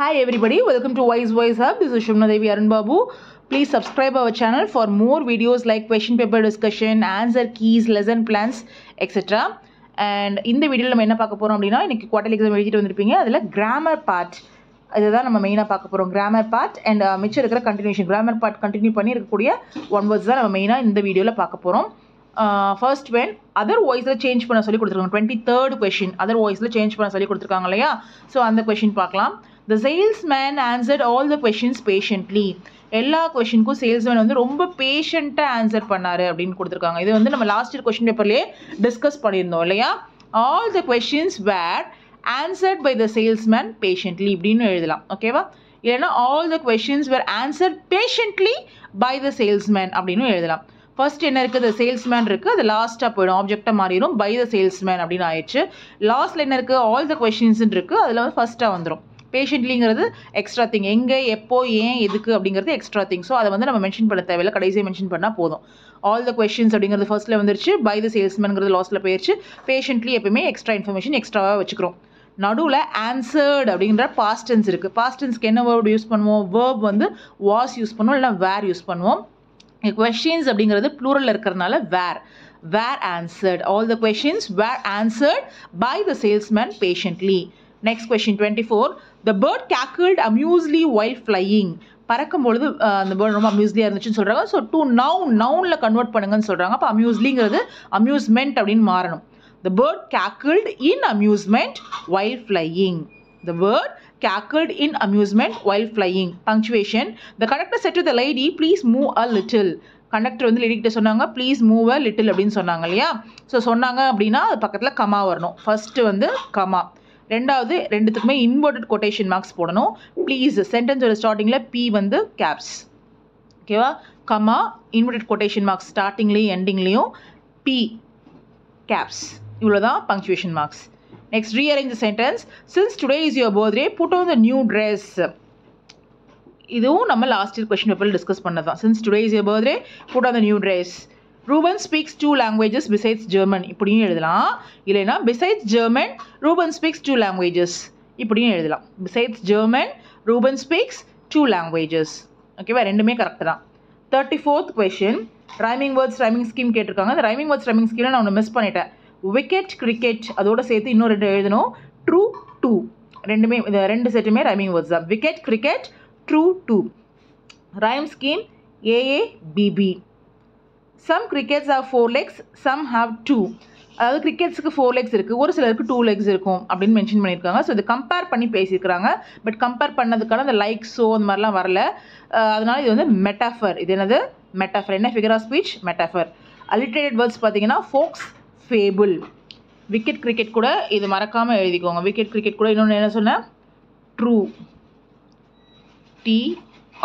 Hi everybody, welcome to Wise Wise Hub. This is Shumna Devi Arun Babu. Please subscribe our channel for more videos like question paper discussion, answer keys, lesson plans, etc. And இந்த வீடியோவில் நம்ம என்ன பார்க்க போகிறோம் அப்படின்னா இன்றைக்கி quarter exam எழுதிட்டு வந்திருப்பீங்க. அதில் கிராமர் பார்ட் இதுதான் நம்ம மெயினாக பார்க்க போகிறோம் கிராமர் பார்ட் அண்ட் மிச்சம் இருக்கிற கண்டினியூஷன் கிராமர் பார்ட் கண்டினியூ பண்ணி இருக்கக்கூடிய ஒன் வேர்ட்ஸ் தான் நம்ம மெயினாக இந்த வீடியோவில் பார்க்க போகிறோம் ஃபர்ஸ்ட் வென் அதர் வாய்ஸில் சேஞ்ச் பண்ண சொல்லி கொடுத்துருக்காங்க. டுவெண்ட்டி தேர்ட் கொஷின் அதர் வாய்ஸில் சேஞ்ச் பண்ண சொல்லி கொடுத்துருக்காங்க இல்லையா? ஸோ அந்த கொஷின் பார்க்கலாம். The salesman answered all the questions patiently எல்லா கொஷினுக்கும் சேல்ஸ்மேன் வந்து ரொம்ப பேஷண்ட்டாக ஆன்சர் பண்ணாரு அப்படின்னு கொடுத்துருக்காங்க. இது வந்து நம்ம லாஸ்ட் இயர் கொஷின் பேப்பர்லேயே டிஸ்கஸ் பண்ணியிருந்தோம் இல்லையா? All the questions were answered by the salesman patiently இப்படின்னு எழுதலாம் ஓகேவா இல்லைன்னா all the questions were answered patiently by the salesman அப்படின்னு எழுதலாம். ஃபர்ஸ்ட் என்ன இருக்குது சேல்ஸ்மேன் இருக்குது அது லாஸ்ட்டாக போயிடும். ஆப்ஜெக்டாக மாறிடும். பை த சேல்ஸ்மேன் அப்படின்னு ஆயிடுச்சு. லாஸ்ட்டில் என்ன இருக்குது ஆல் த கொஷின்ஸ் இருக்குது அதில் வந்து ஃபஸ்ட்டாக வந்துடும் பேஷண்ட்லிங்கிறது எக்ஸ்ட்ரா திங் எங்கே எப்போ ஏன் எதுக்கு அப்படிங்கிறது எக்ஸ்ட்ரா திங் ஸோ அதை வந்து நம்ம மென்ஷன் பண்ண தேவையில்ல. கடைசியாக மென்ஷன் பண்ணால் போதும். ஆல் த கொஷின்ஸ் அப்படிங்கிறது ஃபர்ஸ்ட்டில் வந்துருச்சு. பை த சேல்ஸ்மேனுங்கிறது லாஸ்ட்டில் போயிடுச்சு பேஷண்ட்லி எப்பவுமே எக்ஸ்ட்ரா இன்ஃபர்மேஷன் எக்ஸ்ட்ராவாக வச்சுக்கிறோம். நடுவில் ஆன்சர்டு அப்படிங்கிற பாஸ்டன்ஸ் இருக்குது பாஸ்டென்ஸ்க்கு என்ன வேர்டு யூஸ் பண்ணுவோம்? வேர்ப் வந்து வாஸ் யூஸ் பண்ணுவோம். இல்லைனா வேர் யூஸ் பண்ணுவோம். கொஷின்ஸ் அப்படிங்கிறது ப்ளூரலில் இருக்கிறதுனால were were answered all the questions were answered by the salesman patiently next question twenty four the bird cackled amusedly while flying பறக்கும் பொழுது அந்த பேர்ட் ரொம்ப அம்யூஸ்லியாக இருந்துச்சுன்னு சொல்கிறாங்க ஸோ டூ நவுன் நவுனில் கன்வெர்ட் பண்ணுங்கன்னு சொல்கிறாங்க அப்போ அம்யூஸ்லிங்கிறது அம்யூஸ்மெண்ட் அப்படின்னு மாறணும். The bird cackled in amusement while flying the bird cackled in amusement while flying. Punctuation. The conductor said to the lady, please move a little. Conductor வந்து லேடிக்கிட்ட சொன்னாங்க ப்ளீஸ் மூவ் அ லிட்டில் அப்படின்னு சொன்னாங்க இல்லையா? So சொன்னாங்க அப்படின்னா அது பக்கத்தில் கமா வரணும். ஃபஸ்ட்டு வந்து கமா ரெண்டாவது ரெண்டுத்துக்குமே இன்வெர்டட் கொட்டேஷன் மார்க்ஸ் போடணும். ப்ளீஸ் சென்டென்ஸோட ஸ்டார்டிங்கில் பி வந்து கேப்ஸ் ஓகேவா கமா இன்வெர்டட் கொட்டேஷன் மார்க்ஸ் ஸ்டார்டிங்லேயும் எண்டிங்லேயும் பி கேப்ஸ் இவ்வளோ தான் punctuation marks next rearrange the since Since today is your birthday, put on the new dress இதுவும் நம்ம லாஸ்ட் இயர் கொஸ்டின் பேப்பரில் டிஸ்கஸ் பண்ணதான் since today is your birthday put on the new dress Ruben speaks two languages besides German இப்படியும் எழுதலாம். இல்லைன்னா besides German Ruben speaks two languages இப்படியும் எழுதலாம். Besides German Ruben speaks two languages ஓகேவா ரெண்டுமே correct தான். Thirty fourth question rhyming words rhyming scheme கேட்டிருக்காங்க. அந்த ரைமிங் வேர்ட்ஸ் ரைமிங் ஸ்கீமில் நான் ஒன்று மிஸ் பண்ணிட்டேன். விக்கெட் கிரிக்கெட் அதோட சேர்த்து இன்னும் ரெண்டு எழுதணும். ட்ரூ டூ ரெண்டுமே இந்த ரெண்டு செட்டுமே ரைமிங் வேர்ட்ஸ் தான். Wicket cricket true two rhyme scheme A A B B some crickets have four legs some have two அதாவது கிரிக்கெட்ஸுக்கு ஃபோர் லெக்ஸ் இருக்குது ஒரு சிலருக்கு டூ லெக்ஸ் இருக்கும் அப்படின்னு மென்ஷன் பண்ணியிருக்காங்க. ஸோ இது கம்பேர் பண்ணி பேசியிருக்கிறாங்க. பட் கம்பேர் பண்ணதுக்கான அந்த லைக்ஸோ அந்த மாதிரிலாம் வரல. அதனால் இது வந்து மெட்டாஃபர் இது என்னது? மெட்டாஃபர் என்ன figure of speech metaphor alliterated words பார்த்தீங்கன்னா ஃபோக்ஸ் ஃபேபிள் விக்கெட் கிரிக்கெட் கூட இது மறக்காமல் எழுதிக்கோங்க. விக்கெட் கிரிக்கெட் கூட இன்னொன்று என்ன சொன்னேன் true T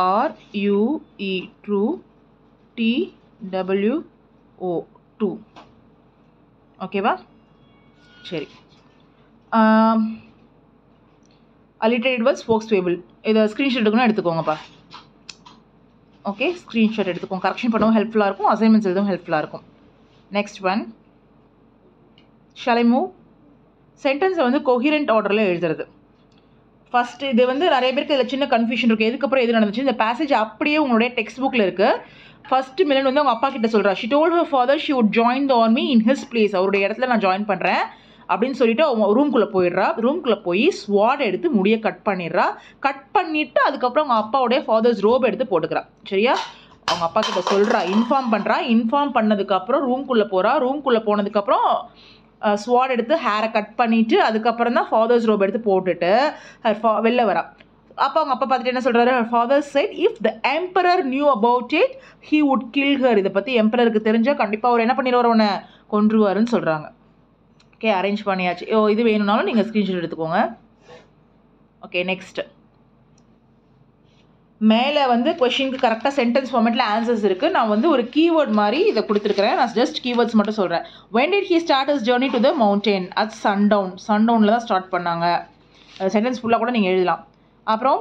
R U E true T W O two ஓகேவா சரி. அலிட்டரேட் வேர்ட்ஸ் ஃபோக்ஸ் ஃபேபிள் இதை ஸ்க்ரீன்ஷாட் எடுக்கணும் எடுத்துக்கோங்கப்பா. ஓகே ஸ்க்ரீன்ஷாட் எடுத்துக்கோங்க. கரெக்ஷன் பண்ணவும் ஹெல்ப்ஃபுல்லாக இருக்கும். அசைன்மெண்ட்ஸ் எழுதவும் ஹெல்ப்ஃபுல்லாக இருக்கும். நெக்ஸ்ட் ஒன் ஷலை மூவ் சென்டென்ஸை வந்து கொஹிரண்ட் ஆர்டரில் எழுதுறது. ஃபஸ்ட்டு இது வந்து நிறைய பேருக்கு இதில் சின்ன கன்ஃபியூஷன் இருக்குது எதுக்கப்புறம் எது நடந்துச்சு? இந்த பேசேஜ் அப்படியே உங்களுடைய டெக்ஸ்ட் புக்கில் இருக்குது ஃபர்ஸ்ட் மிலன் வந்து அவங்க அப்பா கிட்ட சொல்கிறா she told her father she would join the army in his place அவருடைய இடத்துல நான் ஜாயின் பண்ணுறேன் அப்படின்னு சொல்லிட்டு அவங்க ரூம்குள்ளே போயிடுறா. ரூம்குள்ளே போய் ஸ்வாட் எடுத்து முடியை கட் பண்ணிடுறா. கட் பண்ணிவிட்டு அதுக்கப்புறம் அவங்க அப்பாவுடைய ஃபாதர்ஸ் ரோப் எடுத்து போட்டுக்கிறா. சரியா? அவங்க அப்பா கிட்ட சொல்கிறா இன்ஃபார்ம் பண்ணுறா இன்ஃபார்ம் பண்ணதுக்கப்புறம் ரூம்குள்ளே போகிறா ரூம்குள்ளே போனதுக்கப்புறம் ஸ்வாட் எடுத்து ஹேரை கட் பண்ணிவிட்டு அதுக்கப்புறம் தான் ஃபாதர்ஸ் ரோப் எடுத்து போட்டுட்டு ஹர் ஃபா வெளில வரா. அப்போ அவங்க அப்பா பார்த்துட்டு என்ன சொல்கிறாரு father said if the emperor knew about it he would kill her இதை பற்றி எம்பரருக்கு தெரிஞ்சால் கண்டிப்பாக அவர் என்ன பண்ணிடுவார்? உன்னை கொன்றுவாருன்னு சொல்கிறாங்க ஓகே அரேஞ்ச் பண்ணியாச்சு. ஓ இது வேணும்னாலும் நீங்கள் ஸ்க்ரீன்ஷாட் எடுத்துக்கோங்க. ஓகே நெக்ஸ்ட்டு மேலே வந்து கொஷினுக்கு கரெக்டாக சென்டென்ஸ் ஃபார்மேட்டில் ஆன்சர்ஸ் இருக்குது நான் வந்து ஒரு கீவேர்ட் மாதிரி இதை கொடுத்துருக்குறேன். நான் ஜஸ்ட் கீவேர்ட்ஸ் மட்டும் சொல்கிறேன் when did he start is journey to the mountain at sundown சன்டவுனில் தான் ஸ்டார்ட் பண்ணாங்க. சென்டென்ஸ் ஃபுல்லாக கூட நீங்கள் எழுதலாம். அப்புறம்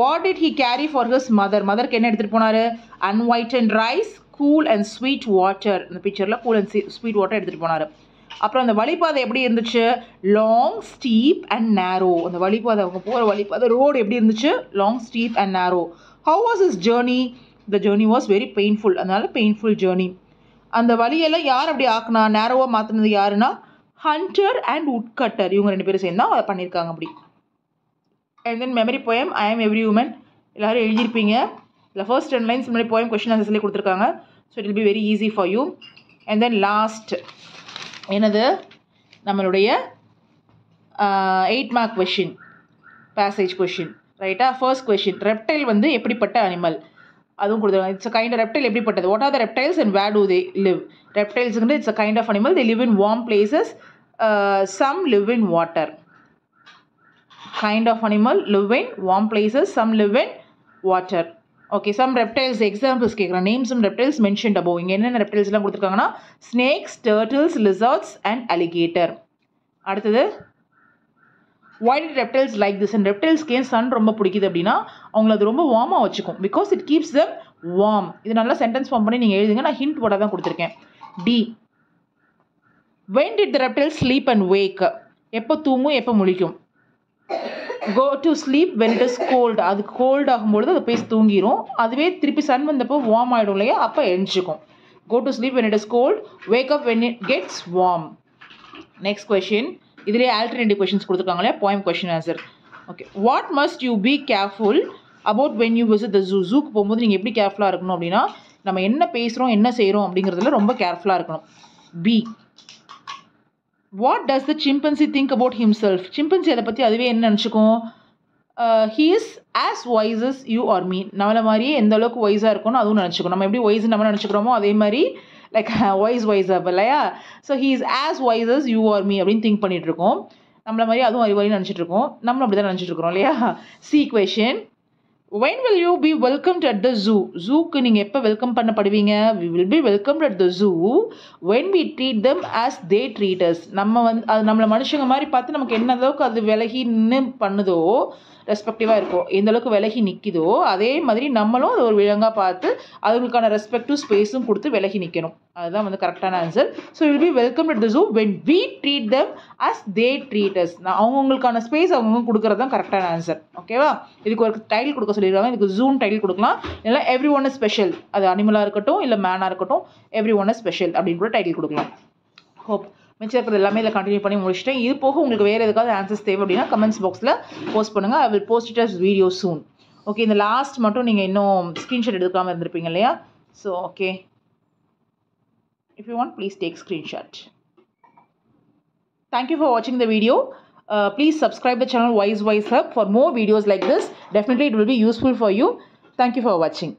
what did he carry for his mother மதருக்கு என்ன எடுத்துகிட்டு போனார்? அன்வைட் and rice cool and sweet water இந்த பிக்சரில் கூல் அண்ட் ஸ்வீட் வாட்டர் எடுத்துகிட்டு போனார். அப்புறம் அந்த வழிபாதை எப்படி இருந்துச்சு? லாங் ஸ்டீப் அண்ட் நேரோ அந்த வழிபாதை அவங்க போகிற வழிபாதை ரோடு எப்படி இருந்துச்சு? Long steep and narrow how was is journey the journey was very painful அதனால பெயின்ஃபுல் ஜேர்னி அந்த வழியெல்லாம் யார் அப்படி ஆக்குனா? நேரோவாக மாற்றினது யாருன்னா? ஹண்டர் அண்ட் உட்கட்டர் இவங்க ரெண்டு பேரும் சேர்ந்து தான் அதை பண்ணியிருக்காங்க அப்படி. And then memory poem I am every woman எல்லோரும் எழுதியிருப்பீங்க. இல்லை ஃபர்ஸ்ட் டென் லைன்ஸ் முன்னாடி போயம் கொஷின் ஆன்சர்ஸ்லேயே கொடுத்துருக்காங்க. So it will be very easy for you and then last எனது நம்மளுடைய eight mark question passage question ரைட்டா ஃபர்ஸ்ட் கொஷின் ரெப்டைல் வந்து எப்படிப்பட்ட அனிமல் அதுவும் கொடுத்துருவாங்க it's a kind of reptile எப்படிப்பட்டது? What are the reptiles and where do they live ரெப்டைல்ஸுங்கிறது it's a kind of animal they live in warm places some live in water kind of animal live in warm places some live in water okay some reptiles examples கேட்குறேன் names some reptiles mention above இங்கே என்னென்ன ரெப்டைல்ஸ்லாம் கொடுத்துருக்காங்கன்னா snakes turtles lizards and alligator அடுத்தது why'd reptiles like this and ரெப்டைல்ஸ்க்கு ஏன் sun ரொம்ப பிடிக்குது அப்படின்னா அவங்கள அது ரொம்ப வார்மாக வச்சுக்கும். Because it keeps them warm இது நல்லா சென்டென்ஸ் ஃபார்ம் பண்ணி நீங்கள் எழுதுங்க. நான் ஹிண்ட் போட தான் கொடுத்துருக்கேன். D when did the reptiles sleep and wake எப்போ தூங்கும் எப்போ முழிக்கும்? Go to sleep when it is cold அது கோல்ட் ஆகும்பொழுது அது போய் தூங்கிடும் அதுவே திருப்பி சன் வந்தப்போ வார்ம் ஆகிடும் இல்லையா? அப்போ எழுஞ்சிக்கும். Go to sleep when it is cold wake up when it gets warm next question இதுலேயே ஆல்டர்னேட்டிவ் கொஷின்ஸ் கொடுத்துருக்காங்க இல்லையா point question answer okay what must you be careful about when you visit the zoo ஜூக்கு போகும்போது நீங்கள் எப்படி கேர்ஃபுல்லாக இருக்கணும் அப்படின்னா நம்ம என்ன பேசுகிறோம் என்ன செய்கிறோம் அப்படிங்கிறதுல ரொம்ப கேர்ஃபுல்லாக இருக்கணும். B what does the chimpanzee think about himself chimpanzee அதை பற்றி அதுவே என்ன நினச்சிக்கும்? He uh, is as wise as you or me நம்மளை மாதிரியே எந்த அளவுக்கு வைஸாக இருக்கும்னு அதுவும் நினச்சிக்கும். நம்ம எப்படி வைஸ் நம்ம நினச்சிக்கிறோமோ அதே மாதிரி லைக் வைஸ் வைஸ் அப் இல்லையா? So he is as wise as you or me அப்படின்னு திங்க் பண்ணிகிட்ருக்கோம் இருக்கோம். நம்மள மாதிரி அதுவும் அறிவாரி நினச்சிட்டு இருக்கோம். நம்மளும் அப்படி தான் நினச்சிட்டு இருக்கிறோம் இல்லையா? See question when will you be welcomed at the zoo ஜூக்கு நீங்கள் எப்போ welcome பண்ணப்படுவீங்க? We will be welcomed at the zoo when we treat them as they treaters நம்ம வந்து அது நம்மளை மனுஷங்க மாதிரி பார்த்து நமக்கு என்ன அளவுக்கு அது விலகி நின்று பண்ணுதோ ரெஸ்பெக்டிவாக இருக்கும். எந்தளவுக்கு விலகி நிற்கிதோ அதே மாதிரி நம்மளும் அது ஒரு விலங்காக பார்த்து அதுங்களுக்கான ரெஸ்பெக்டிவ் ஸ்பேஸும் கொடுத்து விலகி நிற்கணும் அதுதான் வந்து கரெக்டான answer so will be welcome to the zoo when we treat them as they treaters நான் அவங்கவுங்களுக்கான ஸ்பேஸ் அவங்க கொடுக்குறது தான் கரெக்டான ஆன்சர் ஓகேவா இதுக்கு ஒரு டைல் கொடுக்க சொல்லியிருக்காங்க. இதுக்கு ஜூன் டைல் கொடுக்கலாம். இல்லை எவ்ரி ஒன் ஸ்பெஷல் அது அனிமலாக இருக்கட்டும் இல்லை மேனாக இருக்கட்டும் எவ்ரி ஒன் ஸ்பெஷல் அப்படின்னு கூட டைட்டில் கொடுக்கலாம். ஹோப் மிச்சம் இருக்கிறது எல்லாமே இதில் கண்டினியூ பண்ணி முடிச்சிட்டேன் இது போக உங்களுக்கு வேறு எதுக்காவது ஆன்சர்ஸ் தேவை அப்படின்னா கமெண்ட்ஸ் பாக்ஸில் போஸ்ட் பண்ணுங்கள் I will post it as video soon okay இந்த லாஸ்ட் மட்டும் நீங்கள் இன்னும் ஸ்க்ரீன்ஷாட் எடுக்காமல் இருந்திருப்பீங்க இல்லையா so okay if you want please take screenshot thank you for watching the video uh, please subscribe the channel wise wise hub for more videos like this definitely it will be useful for you thank you for watching